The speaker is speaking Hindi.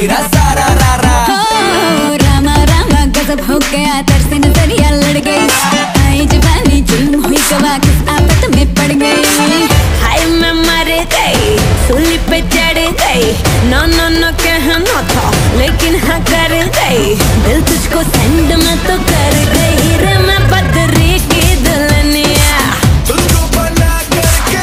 तेरा सारा रारा हो, रामा रामा, गजब हो गया तर नज़रिया लड़ गई। आई जवानी जुल्म हुई तो गवा किस आफत में पड़ गई। हाय, मैं मर गई, सूली पे चढ़ गई। नो नो नो, कहना था, लेकिन हाँ कर गई। दिल तुझको सेंड में तो कर।